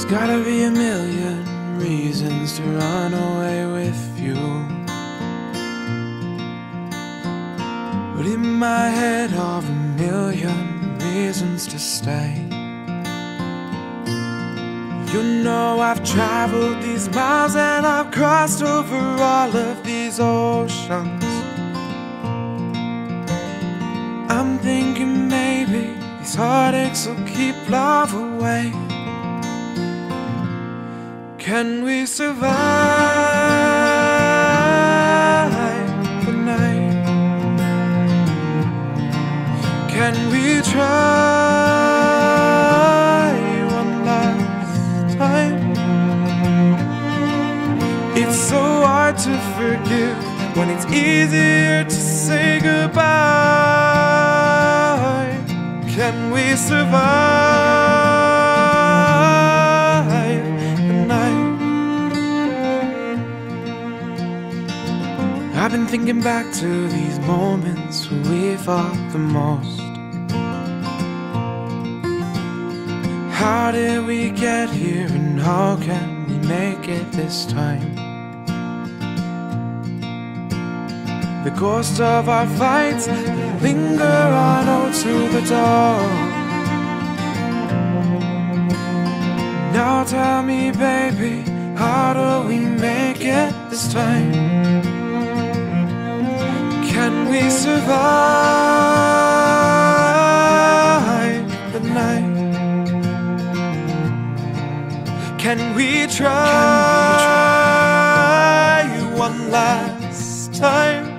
There's gotta be a million reasons to run away with you. But in my head are a million reasons to stay. You know I've traveled these miles and I've crossed over all of these oceans. I'm thinking maybe these heartaches will keep love away. Can we survive the night? Can we try one last time? It's so hard to forgive when it's easier to say goodbye. Can we survive I've been thinking back to these moments when we fought the most. How did we get here and how can we make it this time? The ghosts of our fights linger on out to the door. Now tell me, baby, how do we make it this time? We survive the night? Can we try one last time?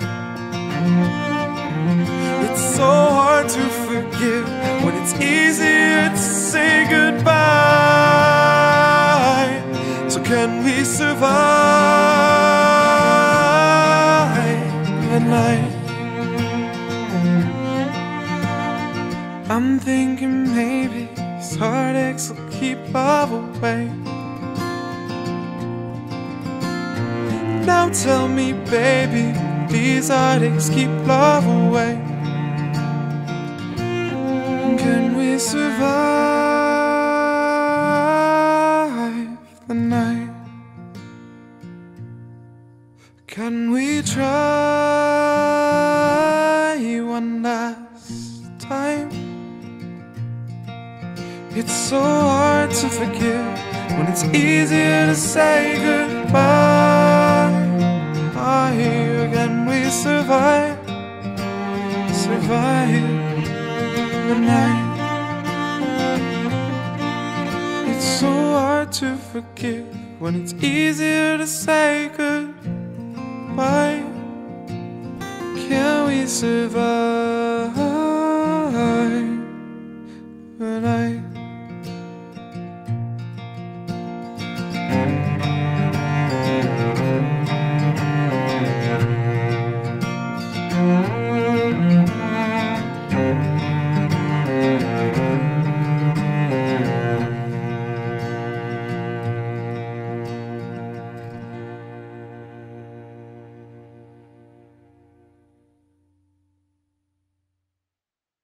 It's so hard to forgive when it's easier to say goodbye. So can we survive the night? I'm thinking maybe these heartaches will keep love away. Now tell me, baby, these heartaches keep love away. Can we survive the night? Can we try so hard to forgive when it's easier to say goodbye. Are you again? We survive, survive the night. It's so hard to forgive when it's easier to say goodbye. Can we survive the night?